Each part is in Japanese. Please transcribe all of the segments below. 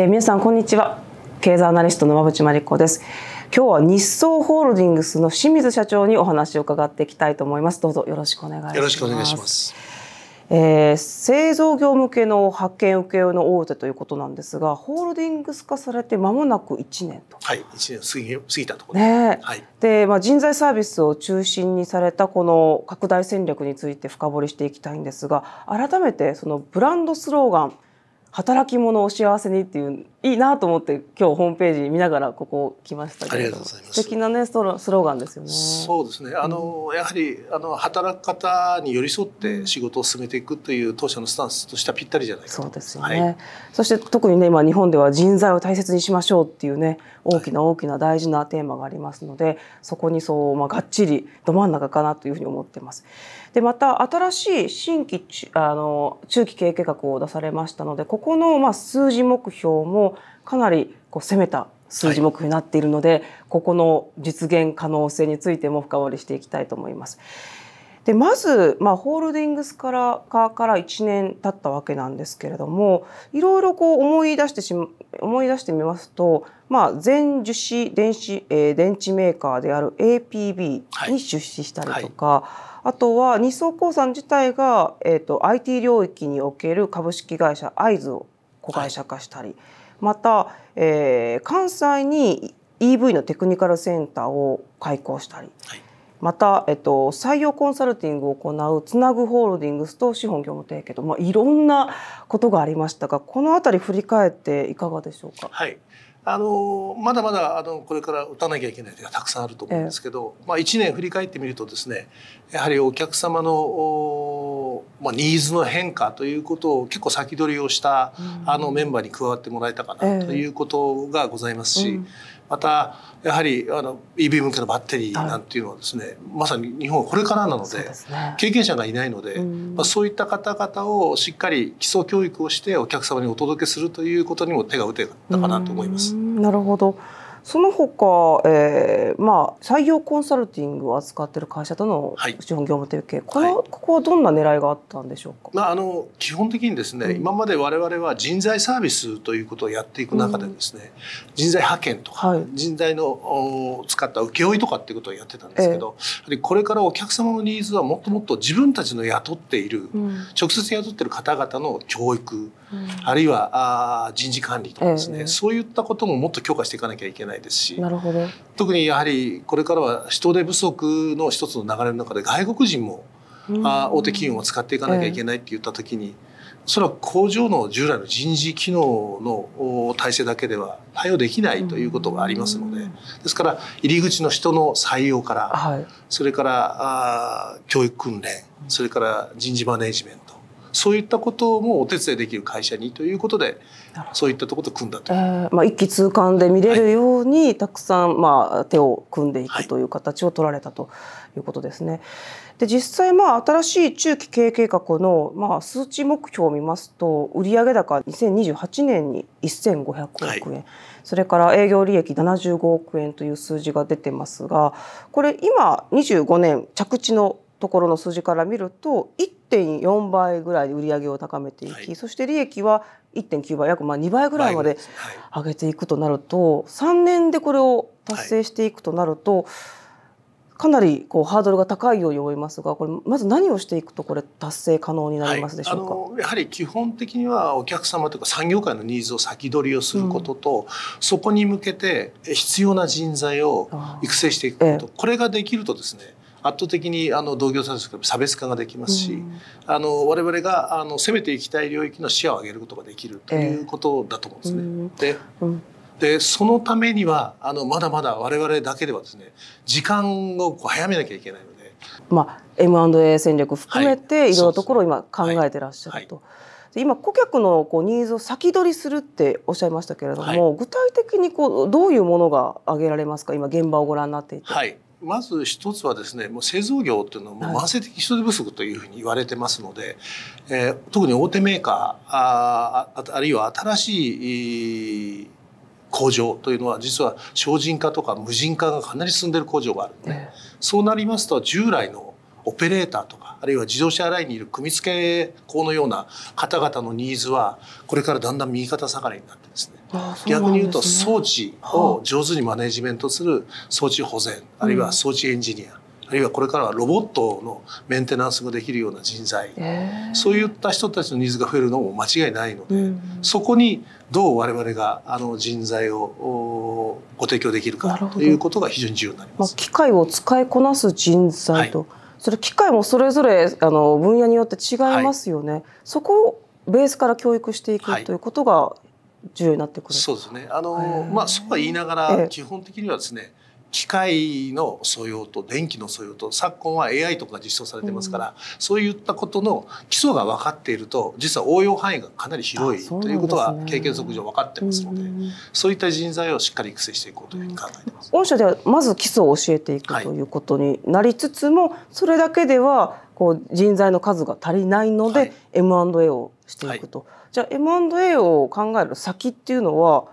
えー、皆さんこんにちは。経済アナリストの馬淵真理子です。今日は日総ホールディングスの清水社長にお話を伺っていきたいと思います。どうぞよろしくお願いします。よろしくお願いします。えー、製造業向けの派遣請負の大手ということなんですがホールディングス化されて間もなく1年と。はい1年過ぎ過ぎたところ。ね、はい、で、まあ、人材サービスを中心にされたこの拡大戦略について深掘りしていきたいんですが改めてそのブランドスローガン働き者を幸せにっていういいなと思って今日ホームページ見ながらここ来ましたけれども素敵なねスローガンですよね。そうですね。あの、うん、やはりあの働き方に寄り添って仕事を進めていくという当社のスタンスとしてはぴったりじゃないかと。そうですよね。はい、そして特にね今日本では人材を大切にしましょうっていうね大きな大きな大事なテーマがありますので、はい、そこにそうまあがっちりど真ん中かなというふうに思ってます。でまた新しい新規あの中期経営計画を出されましたのでここのまあ数字目標もかなりこう攻めた数字目標になっているので、はい、ここの実現可能性についても深掘りしていきたいと思います。でまず、まあ、ホールディングスから側から1年経ったわけなんですけれどもいろいろこう思い出してし思い出してみますと、まあ、全樹脂電子、えー、電池メーカーである APB に出資したりとか、はいはいあとは日総興産自体が、えーと、IT 領域における株式会社アイズを子会社化したり、はい、また、えー、関西に EV のテクニカルセンターを開校したり、はい、また、えっと、採用コンサルティングを行うつなぐホールディングスと資本業務提携と、まあ、いろんなことがありましたがこの辺り振り返っていかがでしょうか？はいあのまだまだあのこれから打たなきゃいけない手がたくさんあると思うんですけど、えー、まあ、1年振り返ってみるとですねやはりお客様の、まあ、ニーズの変化ということを結構先取りをした、あのメンバーに加わってもらえたかなということがございますし、えーうんまたやはりあの EV 向けのバッテリーなんていうのはですね、はい、まさに日本はこれからなので、ね、経験者がいないので、まあ、そういった方々をしっかり基礎教育をしてお客様にお届けするということにも手が打てたかなと思います。なるほどその他、えー、まあ採用コンサルティングを扱っている会社との資本業務提携、はい、この、はい、ここはどんな狙いがあったんでしょうか？まああの基本的にですね、うん、今まで我々は人材サービスということをやっていく中でですね、うん、人材派遣とか、はい、人材のお使った請負とかっていうことをやってたんですけど、えー、これからお客様のニーズはもっともっと自分たちの雇っている、うん、直接雇っている方々の教育、あるいはあ人事管理とかですね、えー、そういったことももっと強化していかなきゃいけないですし。なるほど。ほど特にやはりこれからは人手不足の一つの流れの中で外国人も、あ大手企業も使っていかなきゃいけないって言った時に、それは工場の従来の人事機能の体制だけでは対応できないということがありますので、ですから入り口の人の採用から、はい、それからあ教育訓練それから人事マネジメントそういったこともお手伝いできる会社にということでそういったところと組んだと、えー、まあ、一気通貫で見れるように、はい、たくさん、まあ、手を組んでいくという形を取られたということですね。で実際まあ新しい中期経営計画のまあ数値目標を見ますと売上高2028年に1500億円、はい、それから営業利益75億円という数字が出てますがこれ今25年着地のところの数字から見ると1.4倍ぐらいで売り上げを高めていき、はい、そして利益は1.9倍約まあ2倍ぐらいまで上げていくとなると、3年でこれを達成していくとなると、かなりこうハードルが高いように思いますがこれまず何をしていくとこれ達成可能になりますでしょうか、はい、やはり基本的にはお客様というか産業界のニーズを先取りをすることと、うん、そこに向けて必要な人材を育成していくこと、これができるとですね圧倒的にあの同業他社と差別化ができますし、うん、あの我々があの攻めていきたい領域の視野を上げることができるということだと思うんですね。えー、で、でそのためにはあのまだまだ我々だけではですね時間をこう早めなきゃいけないので。まあ、M&A 戦略含めて、い、ろいろなところを今考えてらっしゃると。はい。今顧客のこうニーズを先取りするっておっしゃいましたけれども、はい、具体的にこうどういうものが挙げられますか？今現場をご覧になっていて。はいまず一つはですねもう製造業っていうのはもう慢性的人手不足というふうに言われてますので、はい、えー、特に大手メーカーああるいは新しい工場というのは実は精進化とか無人化がかなり進んでいる工場があるので、えー、そうなりますと従来のオペレーターとかあるいは自動車ラインにいる組み付け工のような方々のニーズはこれからだんだん右肩下がりになってですね。逆に言うと装置を上手にマネジメントする装置保全、あるいは装置エンジニア、あるいはこれからはロボットのメンテナンスができるような人材、えー、そういった人たちのニーズが増えるのも間違いないので、うん、そこにどう我々があの人材をご提供できるかということが非常に重要になります。まあ、機械を使いこなす人材と、はい、それ機械もそれぞれあの分野によって違いますよね。はい、そこをベースから教育していくということが重要になってくる。そうですね。あのまあそうは言いながら基本的にはですね。機械の素養と電気の素養と昨今は AI とか実装されてますから、うん、そういったことの基礎が分かっていると実は応用範囲がかなり広いということは経験則上分かってますので、うん、そういった人材をしっかり育成していこうというふうに考えてます。御社ではまず基礎を教えていくということになりつつも、はい、それだけではこう人材の数が足りないので、はい、M&A をしていくと。はいじゃあ M&A を考える先っていうのは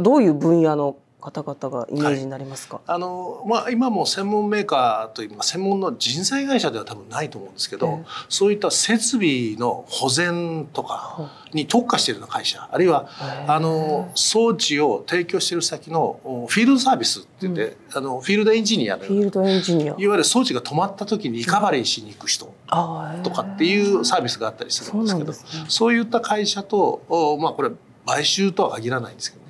どういう分野の方々がイメージになりますか、はい、あのまあ、今も専門メーカーというか専門の人材会社では多分ないと思うんですけど、えー、そういった設備の保全とかに特化しているような会社あるいは、え。ー、あの装置を提供している先のフィールドサービスって言って、うん、あのフィールドエンジニアのフィールドエンジニア。いわゆる装置が止まった時にリカバリーしに行く人とかっていうサービスがあったりするんですけど、そういった会社と、まあ、これ買収とは限らないんですけど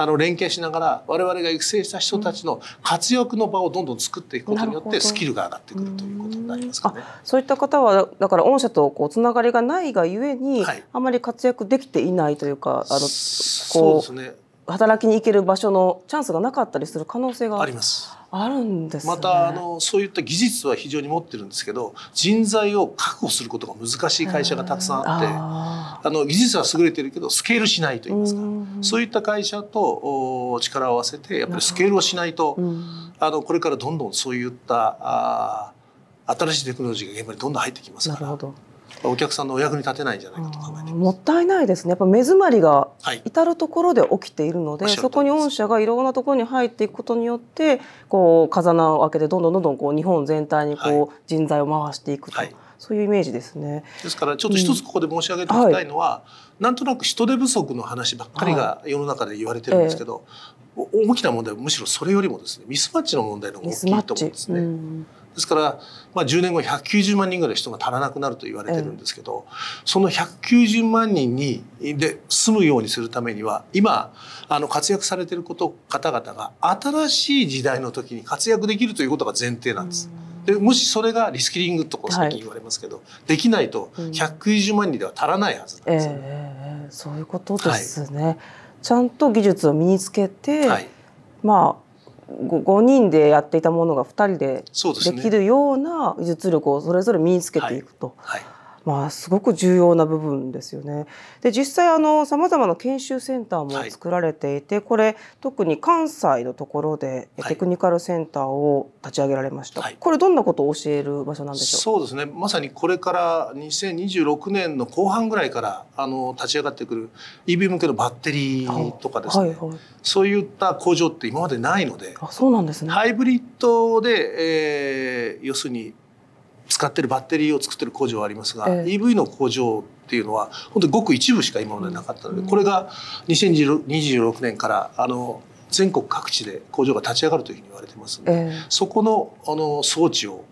あの連携しながら我々が育成した人たちの活躍の場をどんどん作っていくことによってスキルが上がってくるということになりますかね。そういった方はだから御社とこうつながりがないがゆえに、はい、あまり活躍できていないというかあのこうそうですね働きに行ける場所のチャンスがなかったりする可能性があります。あるんです、ね、またあのそういった技術は非常に持ってるんですけど人材を確保することが難しい会社がたくさんあってあの技術は優れてるけどスケールしないといいますか。そういった会社と力を合わせてやっぱりスケールをしないとあのこれからどんどんそういったあ新しいテクノロジーが現場にどんどん入ってきますから。お客さんのお役に立てないんじゃないかと考えてもったいないですね。やっぱ目詰まりが至る所で起きているので、はい、そこに御社がいろんなところに入っていくことによってこう風穴を開けてどんどんどんどんこう日本全体にこう人材を回していくと。はい。そういうイメージですね。ですからちょっと一つここで申し上げておきたいのは、うん。はい、なんとなく人手不足の話ばっかりが世の中で言われてるんですけど、はいえ大きな問題はむしろそれよりもですねミスマッチの問題の方が大きいと思うんですね。ですから、まあ、10年後190万人ぐらい人が足らなくなると言われてるんですけど、その190万人にで住むようにするためには今あの活躍されてること方々が新しい時代の時に活躍できるということが前提なんです。でもしそれがリスキリングとこ最近言われますけど、はい、できないと190万人では足らないはずなんです、ね、えー、そういうことですね、はい、ちゃんと技術を身につけて、はい、まあ 5, 人でやっていたものが2人でできるような技術力をそれぞれ身につけていくと。はい。はいまあ、すごく重要な部分ですよね。で実際あのさまざまな研修センターも作られていて、はい、これ特に関西のところでテクニカルセンターを立ち上げられました、はい、これどんなことを教える場所なんでしょう？そうですね。まさにこれから2026年の後半ぐらいからあの立ち上がってくる EV 向けのバッテリーとかですね、はいはい、そういった工場って今までないのであそうなんですね。ハイブリッドで、えー、要するに使ってるバッテリーを作ってる工場はありますが、えー、EV の工場っていうのは本当にごく一部しか今までなかったので、これが2026年からあの全国各地で工場が立ち上がるというふうに言われてますので、えー、そこのあの装置を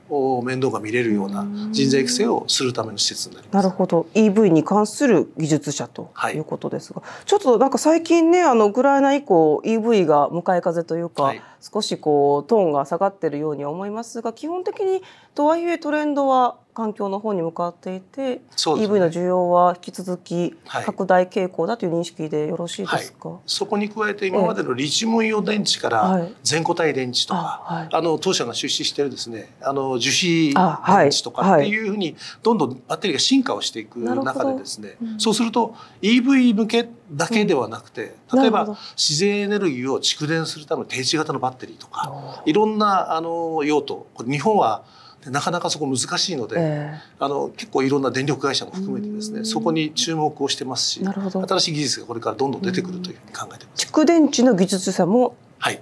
面倒が見れるような人材育成をするための施設になります。なるほど。EV に関する技術者とい。うことですが、はい、ちょっとなんか最近ねあのウクライナ以降 EV が向かい風というか、はい、少しこうトーンが下がってるように思いますが基本的にとはいえトレンドは環境の方に向かっていて、ね、EV の需要は引き続き拡大傾向だという認識でよろしいですか、はい、そこに加えて今までのリチウムイオン電池から全固体電池とか、あはい、あの当社が出資してるですねあの樹脂電池とかっていうふうにどんどんバッテリーが進化をしていく中でですね、うん、そうすると EV 向けだけではなくて、例えば自然エネルギーを蓄電するための定置型のバッテリーとかいろんなあの用途これ日本はなかなかそこ難しいので、えー、あの結構いろんな電力会社も含めてですねそこに注目をしてますし新しい技術がこれからどんどん出てくるというふうに考えてます。蓄電池の技術者も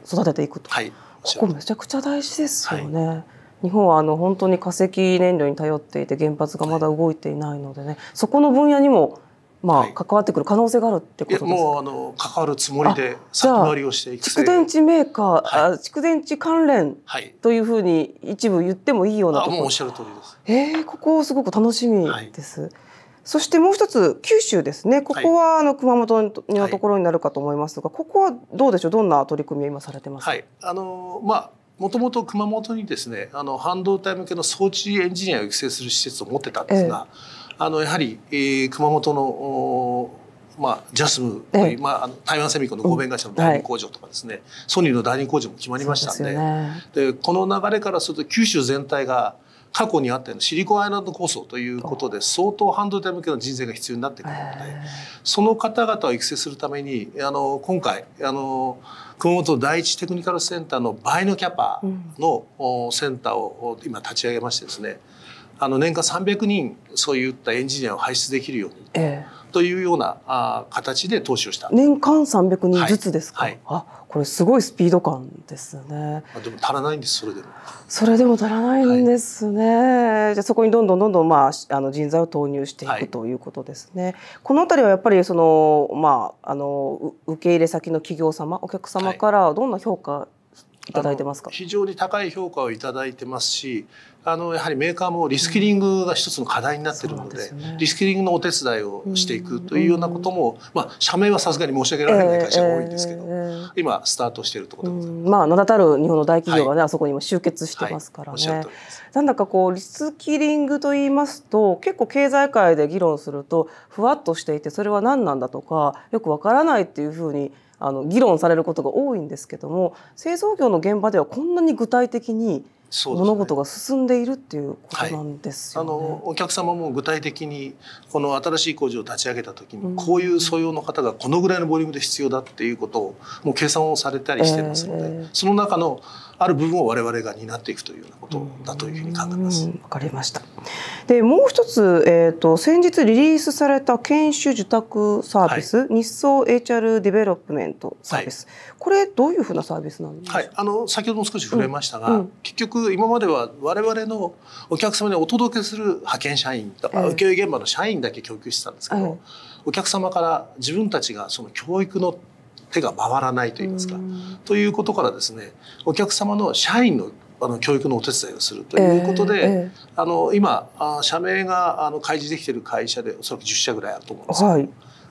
育てていくと、はい、ここめちゃくちゃ大事ですよね。はい。日本はあの本当に化石燃料に頼っていて原発がまだ動いていないのでね。そこの分野にもまあ、はい。関わってくる可能性があるってことですか？もうあの関わるつもりで先回りをして蓄電池メーカー、はあ蓄電池関連はい。というふうに一部言ってもいいようなともうおっしゃる通りです。えー、ここすごく楽しみです。そしてもう一つ九州ですね。ここはあの熊本のところになるかと思いますが、ここはどうでしょう？どんな取り組みを今されてます？か。はい。あのまあもともと熊本にですねあの半導体向けの装置エンジニアを育成する施設を持ってたんですが、あのやはり、えー熊本のおまあ、ジャスムという、ええ。まあ、台湾セミコンの合弁会社の第二工場とかですね、ソニーの第二工場も決まりましたんで。でね。でこの流れからすると九州全体が過去にあったようなシリコンアイランド構想ということで相当半導体向けの人材が必要になってくるので、えその方々を育成するためにあの今回あの熊本第一テクニカルセンターの倍のキャパの、おセンターを今立ち上げましてですねあの年間300人そういったエンジニアを輩出できるようにーえというようなあ形で投資をしたー、年間300人ずつですか？はいはいあ、これすごいスピード感ですね。まあでも足らないんですそれでも。それでも足らないんですね。じゃあそこにどんどんどんどんまあしあの人材を投入していはいくということですね。このあたりはやっぱりそのまああのう受け入れ先の企業様、お客様からどんな評価いただいてますか？非常に高い評価をいただいてますしあのやはりメーカーもリスキリングが一つの課題になっているので,、そうなんでねリスキリングのお手伝いをしていくというようなことも、まあ、社名はさすがに申し上げられない会社が多いんですけど、えーえー今スタートしているところでございます。うんまあ名だたる日本の大企業がね、あそこにも集結してますからね通。りですなんだかこうリスキリングと言いますと結構経済界で議論するとふわっとしていてそれは何なんだとかよくわからないっていうふうにあの議論されることが多いんですけども製造業の現場ではこんなに具体的に物事が進んでいるっていうことなんですよね。あのお客様も具体的にこの新しい工場を立ち上げた時うん。にこういう素養の方がこのぐらいのボリュームで必要だっていうことをもう計算をされたりしてますので、えーその中のある部分を我々が担っていくというようなことだというふうに考えます。うんわかりました。でもう一つ、えー、と先日リリースされた研修受託サービス、日総 HR ディベロップメントサービス、これどういうふうなサービスなんですか、はい、あの先ほども少し触れましたが、うんうん。結局今までは我々のお客様にお届けする派遣社員とか、ええ。請負現場の社員だけ供給してたんですけど、ええお客様から自分たちがその教育の手が回らないといいますか、うん。ということからですねお客様の社員のあの教育のお手伝いをするということで、ええあの今あ社名があの開示できている会社でおそらく10社ぐらいあると思うんですけど、はい。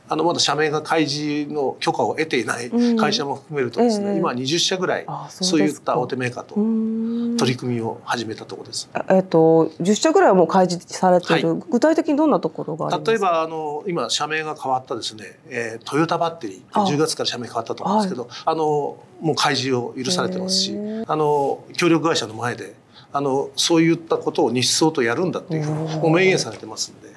あのまだ社名が開示の許可を得ていないうん。会社も含めるとですね、ええ。今20社ぐらいあそういった大手メーカーと。うん取り組みを始めたところです。えっと10社ぐらいはもう開示されてい。る、具体的にどんなところが例えばあの今社名が変わったですね、えートヨタバッテリーってあ。10月から社名変わったと思うんですけどあ、のもう開示を許されてますしあの協力会社の前であのそういったことを日相とやるんだっていうふうにおー。もう明言されてますんで、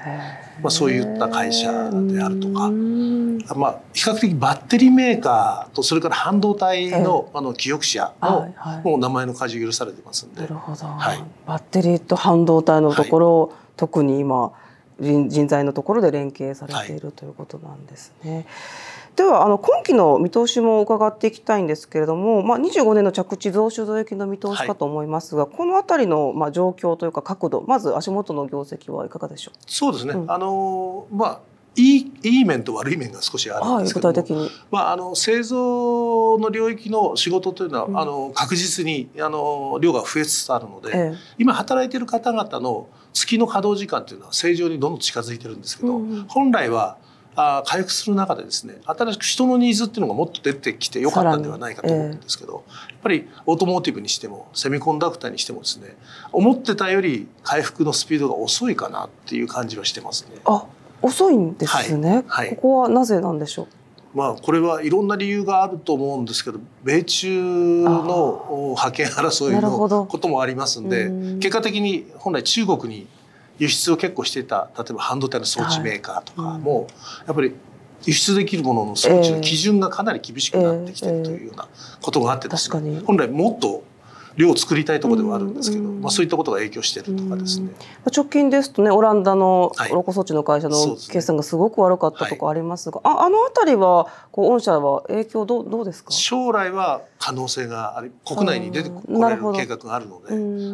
まあ、そういった会社であるとか。うん。まあ、比較的バッテリーメーカーとそれから半導体の,、あの記憶者も,、はいはい。もう名前の開示許されてますんで。なるほど、はい。バッテリーと半導体のところ、特に今人人材のところで連携されているということなんですね。ではあの今期の見通しも伺っていきたいんですけれども、まあ、25年の着地増収増益の見通しかと思いますが、この辺りのまあ状況というか角度まず足元の業績はいかがでしょそうですね、うん。あのまあいいいい面と悪い面が少しあるんですけども、体的に。まあ、あの製造の領域の仕事というのは、うん。あの確実にあの量が増えつつあるので、え。今働いている方々の月の稼働時間というのは正常にどんどん近づいてるんですけど、うんうん。本来はあ回復する中でですね新しく人のニーズっていうのがもっと出てきてよかったんではないかと思うんですけど、やっぱりオートモーティブにしてもセミコンダクターにしてもですね思ってたより回復のスピードが遅いかなっていう感じはしてますね。あ遅いんですね、はいはい。ここはなぜなんでしょう？まあ、これはいろんな理由があると思うんですけど米中のお覇権争いのこともありますんでうん。結果的に本来中国に輸出を結構していた例えば半導体の装置メーカーとかも、やっぱり輸出できるものの装置の基準がかなり厳しくなってきているというようなことがあってですね。本来もっと量を作りたいところではあるんですけど、まあ、そういったことが影響しているとかですね。直近ですとねオランダのロコ装置の会社の決算がすごく悪かったとかありますが、はい、ああの辺りはこう御社は影響どうどうですか？将来は可能性があり国内に出てこれる計画があるの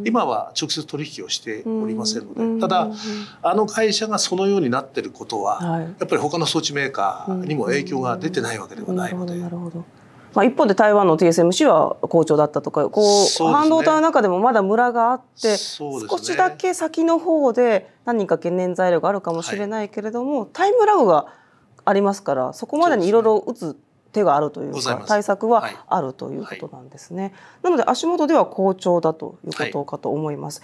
で今は直接取引をしておりませんのでただあの会社がそのようになってることは、はい、やっぱり他の装置メーカーにも影響が出てないわけではないので。なるほどまあ、一方で台湾の TSMC は好調だったとかこう、ね、半導体の中でもまだムラがあって、ね、少しだけ先の方で何か懸念材料があるかもしれないけれども、はい、タイムラグがありますからそこまでにいろいろ打つ手があるというか、ね、対策はあるということなんですね。はいはい、なので足元では好調だということかと思います。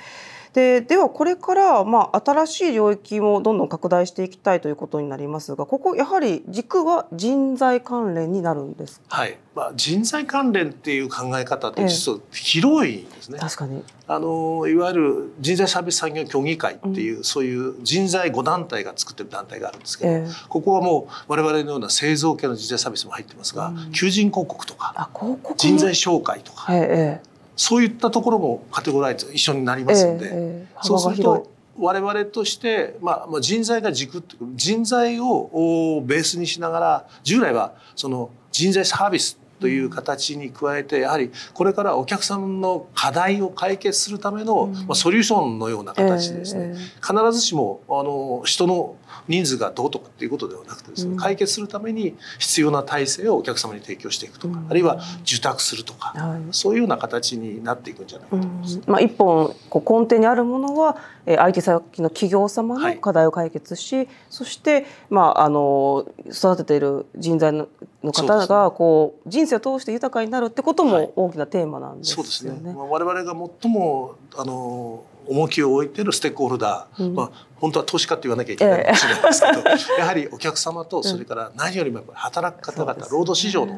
でではこれから、まあ、新しい領域もどんどん拡大していきたいということになりますがここやはり軸は人材関連になるんですはい。まあ、人材関連っていう考え方って実は広いんですね。ええ、確かに。あのいわゆる人材サービス産業協議会っていう、うん、そういう人材5団体が作ってる団体があるんですけど、え、ここはもう我々のような製造系の人材サービスも入ってますが、うん、求人広告とか人材紹介とか、ええそういったところもカテゴライズ一緒になりますので、えー、そうすると我々として、まあ、人材が軸って人材をベースにしながら従来はその人材サービスという形に加えてやはりこれからお客さんの課題を解決するための、まあ、ソリューションのような形でですね、必ずしもあの人の人数がどうとかっていうことではなくてですね、解決するために必要な体制をお客様に提供していくとか、あるいは受託するとか、そういうような形になっていくんじゃないかと思います。まあ、一本こう根底にあるものは IT 先の企業様の課題を解決し、はい、そして、まあ、あの育てている人材の方がこう人生を通して豊かになるってことも大きなテーマなんですよね。はい、そうですね。我々が最もあの重きを置いてるステークホルダー、うん、まあ、本当は投資家って言わなきゃいけないかもしれないですけど、ええ、やはりお客様とそれから何よりも働く方々、労働市場の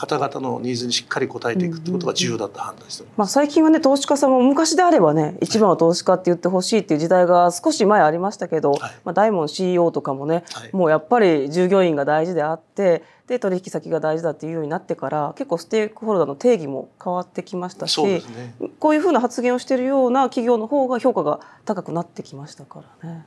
方々のニーズにしっかり応えていくってことが重要だと判断してまあ、最近はね投資家さんも昔であればね一番は投資家って言ってほしいっていう時代が少し前ありましたけど、はい、まあ、大門 CEO とかもね、はい、もうやっぱり従業員が大事であってで取引先が大事だっていうようになってから結構ステークホルダーの定義も変わってきましたし、ね、こういうふうな発言をしているような企業の方が評価が高くなってきましたからね。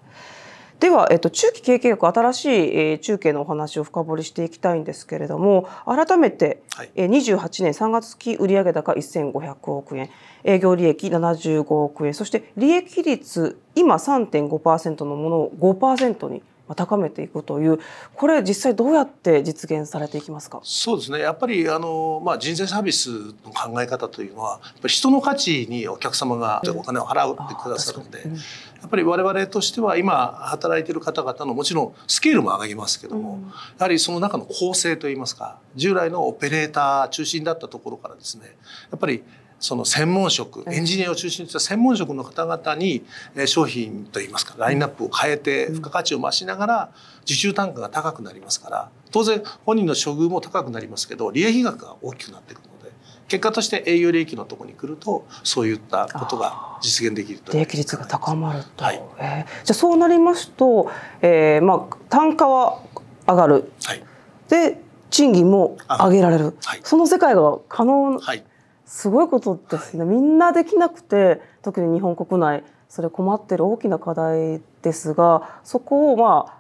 では、えっと、中期経営計画新しい、えー、中継のお話を深掘りしていきたいんですけれども改めて、はい、えー、28年3月期売上高1500億円営業利益75億円そして利益率今3.5%のものを5%に高めていくというこれ実際どうやって実現されていきますか？そうですね。やっぱりあの、まあ、人材サービスの考え方というのはやっぱり人の価値にお客様がお金を払うってくださるんで、うん、やっぱり我々としては今働いている方々のもちろんスケールも上がりますけども、うん、やはりその中の構成といいますか従来のオペレーター中心だったところからですねやっぱりその専門職エンジニアを中心とした専門職の方々に商品といいますかラインナップを変えて付加価値を増しながら受注単価が高くなりますから当然本人の処遇も高くなりますけど利益額が大きくなってくるので結果として営業利益のところに来るとそういったことが実現できると利益率が高まると、はい、えー、じゃあそうなりますと、えー、まあ単価は上がる、はい、で賃金も上げられる、はい、その世界が可能、はいすごいことですね、みんなできなくて特に日本国内それ困ってる大きな課題ですがそこをまあ、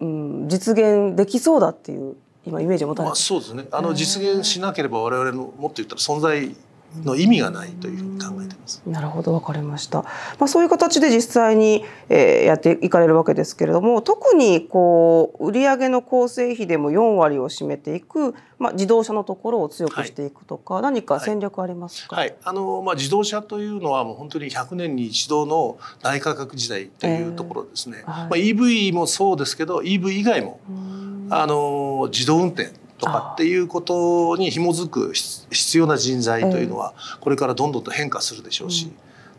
うん、実現できそうだっていう今イメージを持たれて、まあ、そうですね。あの実現しなければ我々のもっと言ったら存在の意味がないというふうに考えてます。なるほどわかりました。まあそういう形で実際に、えー、やっていかれるわけですけれども、特にこう売上の構成比でも4割を占めていく、まあ自動車のところを強くしていくとか、はい、何か戦略ありますか？はい、はい、あのまあ自動車というのはもう本当に100年に一度の大価格時代というところですね。えーはい、まあ EV もそうですけど EV 以外もあの自動運転とかっていうことに紐づく必要な人材というのはこれからどんどんと変化するでしょうし、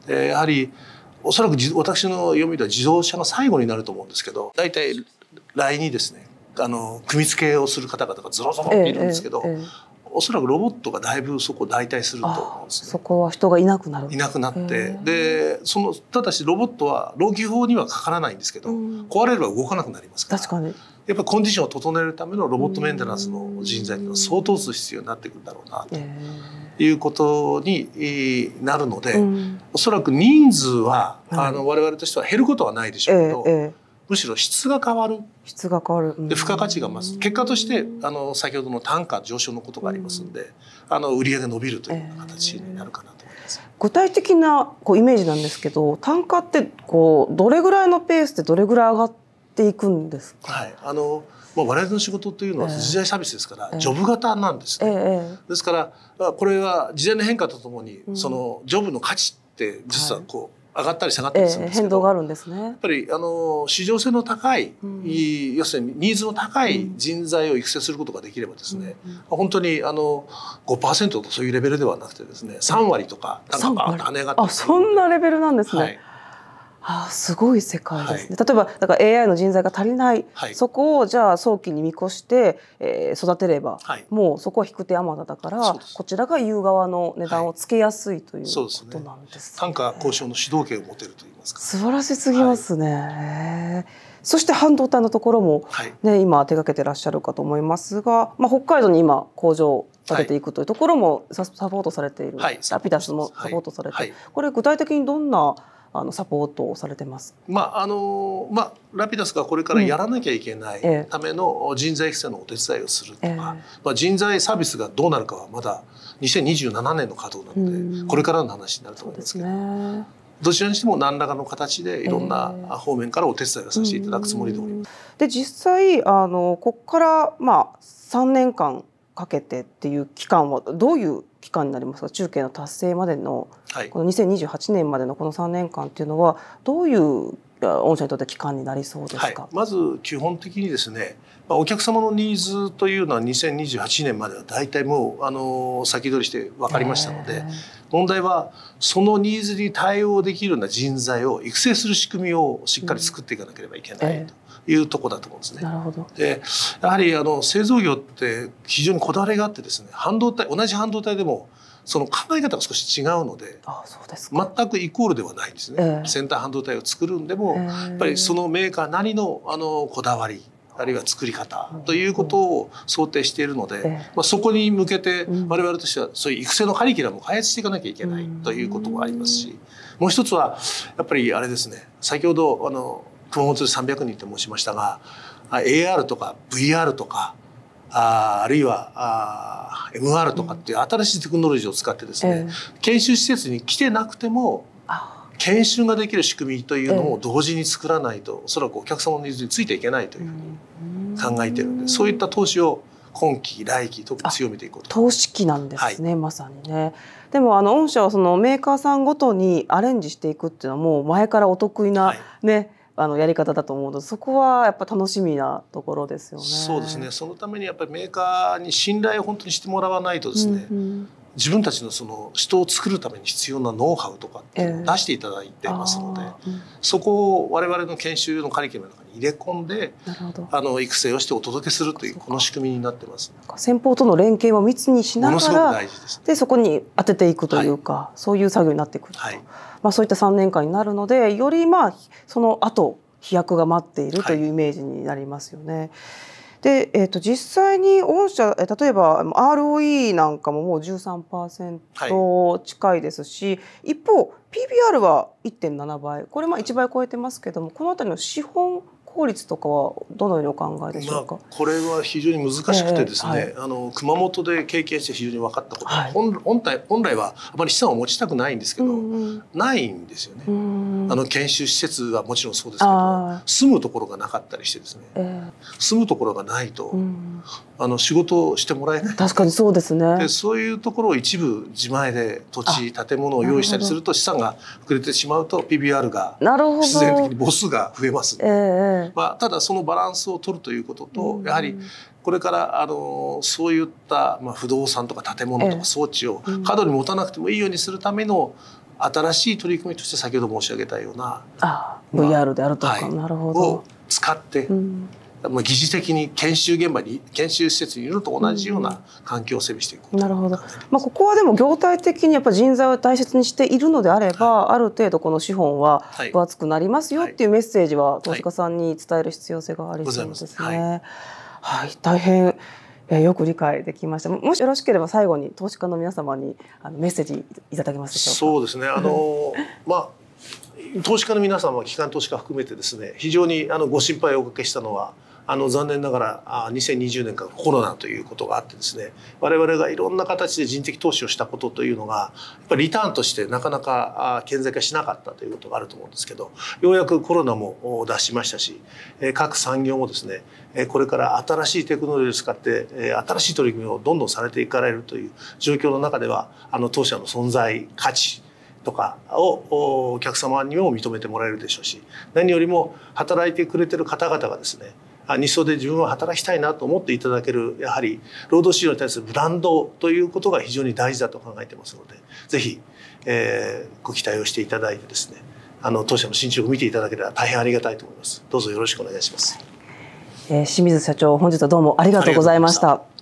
でやはりおそらく私の読みでは自動車の最後になると思うんですけど大体来にですねあの組み付けをする方々がずろずろっているんですけど、えええ、おそらくロボットがだいぶそこを代替すると思うんですね。そこは人がいなくなる。いなくなってでそのただしロボットは老朽法にはかからないんですけど、うん、壊れれば動かなくなりますから。確かにやっぱコンディションを整えるためのロボットメンテナンスの人材というのは相当数必要になってくるんだろうなと。いうことになるので、うん、おそらく人数は、はい、あの我々としては減ることはないでしょうけど、ええ、むしろ質が変わる。質が変わる、で付加価値が増す。結果としてあの先ほどの単価上昇のことがありますんで、あの売上が伸びるという形になるかなと思います。具体的なこうイメージなんですけど単価ってこうどれぐらいのペースでどれぐらい上がっていくんですか、はい、あのまあ、我々の仕事というのは時代サービスですから、えー、ジョブ型なんですね、えー、ですからこれは時代の変化とともに、そのジョブの価値って実はこう、上がったり下がったりするんですけど、変動があるんですね。やっぱりあの市場性の高い、うん、要するにニーズの高い人材を育成することができればですね、うん、本当にあの5%とそういうレベルではなくてですね、3割とかなんかバーッと跳ね上がってあそんなレベルなんですね。はいあすごい世界ですね、はい、例えばだから AI の人材が足りない、はい、そこをじゃあ早期に見越して、えー、育てれば、はい、もうそこは引く手あまただからこちらが言う側の値段をつけやすいということなんです、ね,、単価交渉の主導権を持てると言いますか。素晴らしすぎますね、そして半導体のところもね、今手がけてらっしゃるかと思いますが、まあ、北海道に今工場立てていくというところもサポートされている、ラピダスもサポートされて、これ具体的にどんなあのサポートをされてます。まああのまあラピダスがこれからやらなきゃいけないための人材育成のお手伝いをするとか、えー、まあ人材サービスがどうなるかはまだ2027年の稼働なので、これからの話になると思いますけど。ね、どちらにしても何らかの形でいろんな方面からお手伝いをさせていただくつもりでおります。で実際あのここからまあ3年間かけてっていう期間はどういう期間になりますか中継の達成までの、はい、この2028年までのこの3年間っていうのはどういう御社にとって期間になりそうですか、はい、まず基本的にですねお客様のニーズというのは2028年までは大体もうあの先取りして分かりましたので問題はそのニーズに対応できるような人材を育成する仕組みをしっかり作っていかなければいけないと。いうとこだと思うんですね。なるほどでやはりあの製造業って非常にこだわりがあってですね半導体同じ半導体でもその考え方が少し違うのであそうです全くイコールではないんですね、えー、先端半導体を作るんでも、えー、やっぱりそのメーカーなりのあのこだわりあるいは作り方ということを想定しているので、えー、まあ、そこに向けて我々としてはそういう育成のカリキュラムを開発していかなきゃいけないということもありますし、もう一つはやっぱりあれですね先ほどあの熊本で300人と申しましたが AR とか VR とかああるいはあ MR とかっていう新しいテクノロジーを使ってですね、えー、研修施設に来てなくても研修ができる仕組みというのを同時に作らないと、えー、おそらくお客様のニーズについていけないというふうに考えてるんで、そういった投資を今期来期特に強めていこうと。投資期なんですね、はい、まさにね。でもあの御社はそのメーカーさんごとにアレンジしていくっていうのはもう前からお得意なね、はいあのやり方だと思うのでそこはやっぱ楽しみなところですよね。そうですね。そのためにやっぱりメーカーに信頼を本当にしてもらわないとですね、うんうん、自分たちのその人を作るために必要なノウハウとかって出していただいてますので、えー。うん、そこを我々の研修のカリキュラムの中に入れ込んであの育成をしてお届けするというこの仕組みになってます。先方との連携を密にしながらで、そこに当てていくというか、はい、そういう作業になってくると。はい。まあ、そういった3年間になるのでよりまあその後飛躍が待っているというイメージになりますよね。はいで、えー、と実際に御社例えば ROE なんかももう13%近いですし、はい、一方 PBR は1.7倍。これまあ1倍超えてますけどもこの辺りの資本効率とかはどのようにお考えでしょうか、まあ、これは非常に難しくてですね、えーはい、あの熊本で経験して非常に分かったことは、はい、本本体本来はあまり資産を持ちたくないんですけど、うんうん、ないんですよね、あの研修施設はもちろんそうですけど住むところがなかったりしてですね、えー、住むところがないと、うん、あの仕事をしてもらえない。確かにそうですね。でそういうところを一部自前で土地建物を用意したりすると資産が膨れてしまうと PBR が自然的に母数が増えます、えー、まあ、ただそのバランスを取るということと、やはりこれからあのそういった、まあ、不動産とか建物とか装置を過度に持たなくてもいいようにするための新しい取り組みとして先ほど申し上げたようなあ、まあ、VR であるとか、はい、なるほど。を使って、うんまあ、疑似的に研修現場に研修施設にいるのと同じような環境を整備していく、なるほど、まあ、ここはでも業態的にやっぱ人材を大切にしているのであれば、はい、ある程度この資本は分厚くなりますよっていうメッセージは投資家さんに伝える必要性がありそうですね。はい、はい、大変えよく理解できました。もしよろしければ最後に投資家の皆様にあのメッセージいただけますでしょうか？そうですね。あの まあ投資家の皆様機関投資家含めてですね非常にあのご心配をおかけしたのはあの残念ながらあ2020年からコロナということがあってですね我々がいろんな形で人的投資をしたことというのがやっぱりリターンとしてなかなか顕在化しなかったということがあると思うんですけどようやくコロナも脱しましたし各産業もですねこれから新しいテクノロジーを使って新しい取り組みをどんどんされていかれるという状況の中ではあの当社の存在価値とかをお客様にも認めてもらえるでしょうし何よりも働いてくれてる方々がですね日ソで自分は働きたいなと思っていただけるやはり労働市場に対するブランドということが非常に大事だと考えてますのでぜひ、えー、ご期待をしていただいてですねあの当社の進捗を見ていただければ大変ありがたいと思います。どうぞよろしくお願いします、えー、清水社長本日はどうもありがとうございました